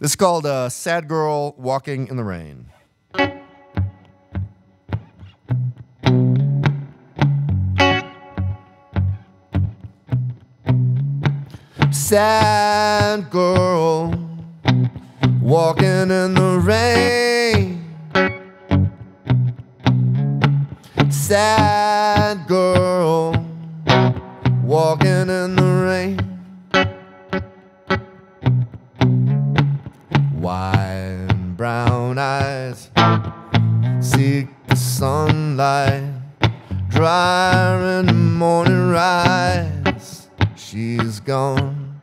This is called uh, Sad Girl Walking in the Rain. Sad girl walking in the rain. Sad girl Wide brown eyes seek the sunlight, dry in the morning rise. She's gone,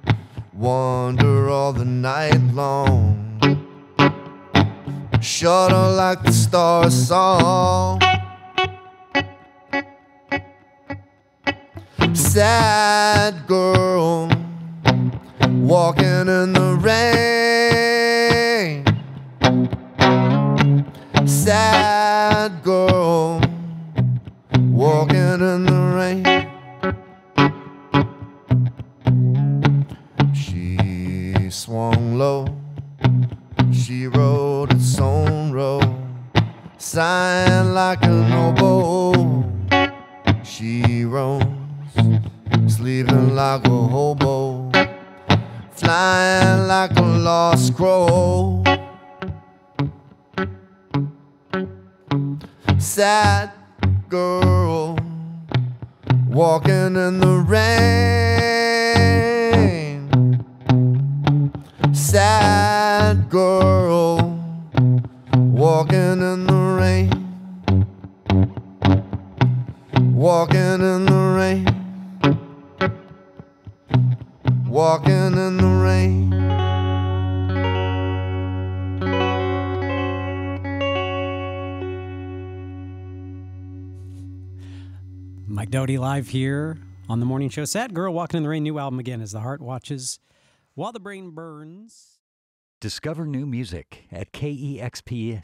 wander all the night long. Shudder like the stars song. Sad girl walking in the rain. Sad girl walking in the rain. She swung low. She rode its own road, sighing like an oboe. She roams, sleeping like a hobo, flying like a lost crow. Sad girl walking in the rain. Sad girl walking in the rain. Walking in the rain. Walking in the rain. Mike Doughty live here on the morning show. Sad Girl Walking in the Rain, new album again as the heart watches while the brain burns. Discover new music at kexp.org.